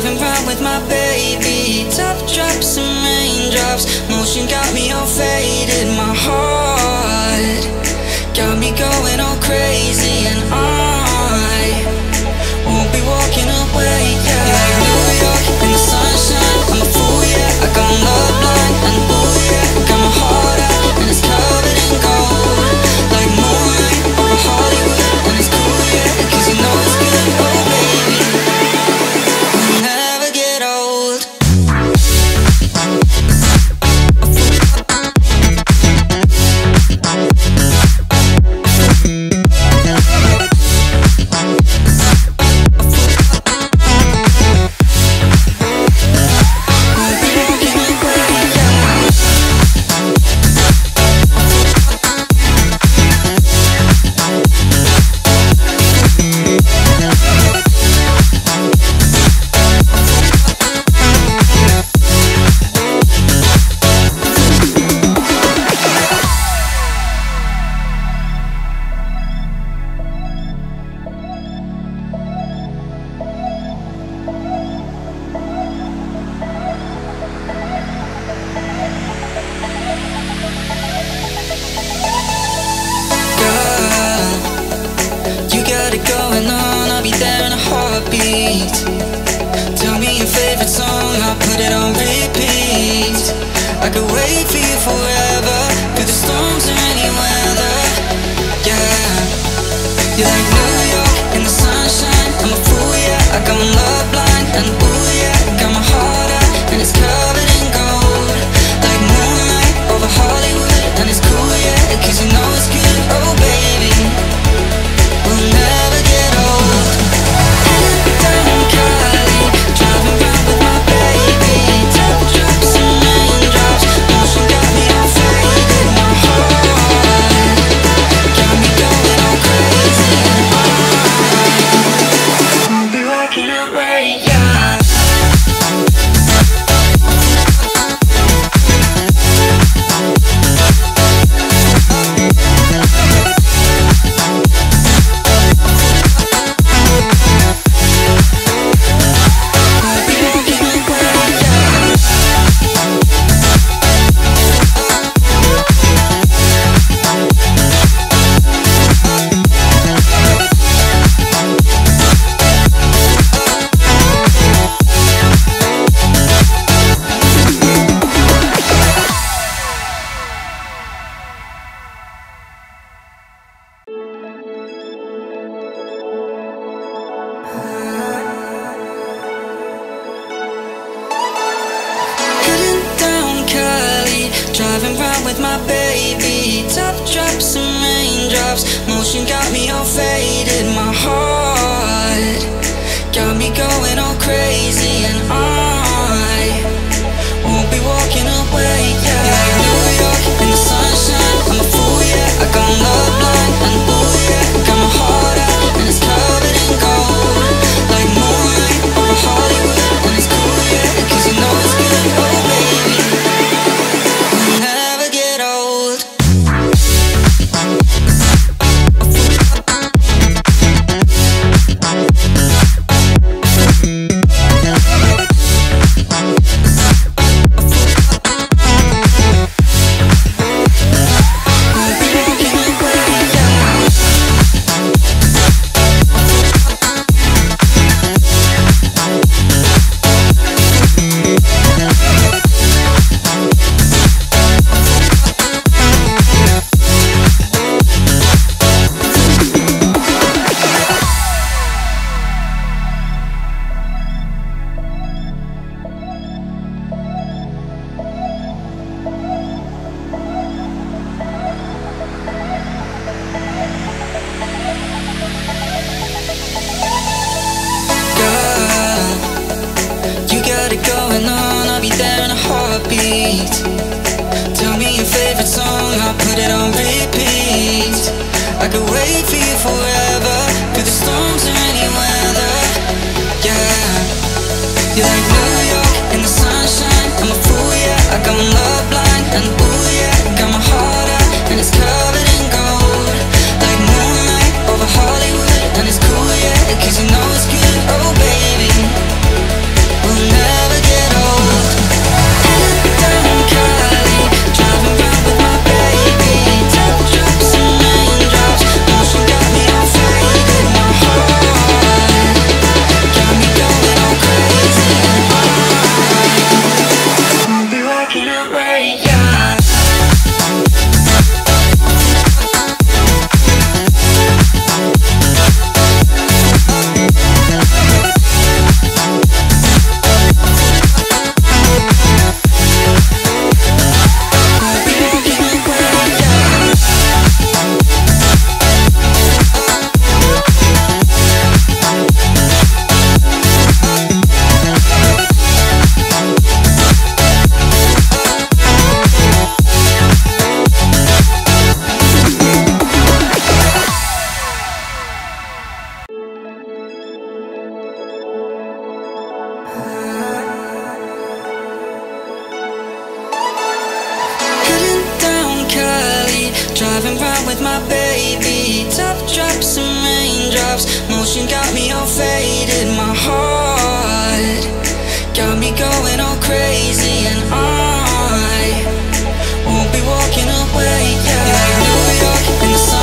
Driving round with my baby. Top drops and raindrops. Motion got me all faded. My heart Got me going all crazy. beat Tell me your favorite song, I'll put it on repeat. I could wait for you forever Through the storms or any weather. Yeah. You're like New York in the sunshine. I'm a fool, yeah. I got my love blind and ooh, yeah. Got my heart out and it's cold. beat Tell me your favorite song, I'll put it on repeat. I could wait for you forever Through the storms or any weather. Yeah You're like Driving round with my baby. Top drops and raindrops. Motion got me all faded. My heart Got me going all crazy. And I Won't be walking away.